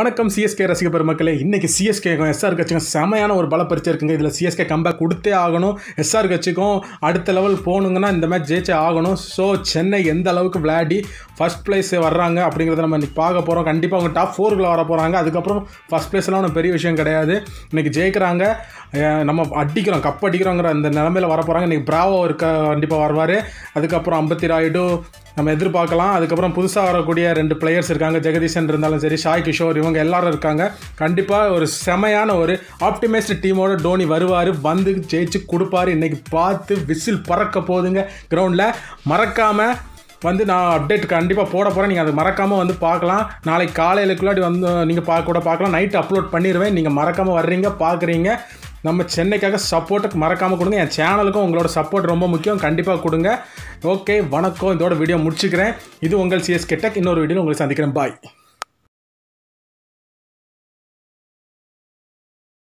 வணக்கம் சிஎஸ்கே ரசிக பெருமக்களே. இன்றைக்கி சிஎஸ்கே எஸ்ஆர் கட்சிக்கும் செமையான ஒரு பல பரிச்சை இருக்குங்க. இதில் சிஎஸ்கே கம்பேக் கொடுத்தே ஆகணும். எஸ்ஆர் கட்சிக்கும் அடுத்த லெவல் போகணுங்கன்னா இந்த மேட்ச் ஜெயிச்சே ஆகணும். ஸோ சென்னை எந்த அளவுக்கு விளையாடி ஃபர்ஸ்ட் பிளேஸ் வர்றாங்க அப்படிங்கிறத நம்ம இன்றைக்கி பார்க்க போகிறோம் கண்டிப்பாக அவங்க டாப் ஃபோருக்குள்ளே வர போகிறாங்க அதுக்கப்புறம் ஃபஸ்ட் பிளேஸ்லாம் ஒன்றும் பெரிய விஷயம் கிடையாது. இன்னைக்கு ஜெயிக்கிறாங்க. நம்ம அடிக்கிறோம். கப் அடிக்கிறோங்கிற அந்த நிலமையில் வர போகிறாங்க இன்றைக்கி பிராவோ இருக்க கண்டிப்பாக வருவார். அதுக்கப்புறம் அம்பத்தி ராயுடு நம்ம எதிர்பார்க்கலாம். அதுக்கப்புறம் புதுசாக வரக்கூடிய ரெண்டு பிளேயர்ஸ் இருக்காங்க. ஜெகதீசன் இருந்தாலும் சரி ஷாய் கிஷோர் இவங்க எல்லாரும் இருக்காங்க. கண்டிப்பாக ஒரு செமையான ஒரு ஆப்டிமைஸ்டு டீமோட டோனி வருவார். வந்து ஜெயிச்சு கொடுப்பாரு. இன்னைக்கு பார்த்து விசில் பறக்க போகுதுங்க. கிரவுண்டில் மறக்காமல் வந்து நான் அப்டேட் கண்டிப்பாக போட போகிறேன் நீங்கள் அதை மறக்காமல் வந்து பார்க்கலாம். நாளைக்கு காலையிலுக்குள்ளாடி வந்து நீங்கள் பார்க்க கூட பார்க்கலாம். நைட் அப்லோட் பண்ணிடுவேன் நீங்கள் மறக்காமல் வர்றீங்க பார்க்குறீங்க நம்ம சென்னைக்காக சப்போர்ட்டுக்கு மறக்காமல் கொடுங்க. என் சேனலுக்கும் உங்களோட சப்போர்ட் ரொம்ப முக்கியம். கண்டிப்பாக கொடுங்க. ஓகே வணக்கம். இதோட வீடியோ முடிச்சுக்கிறேன். இது உங்கள் சிஎஸ்கே டெக் இன்னொரு வீடியோ உங்களை சந்திக்கிறேன். பாய்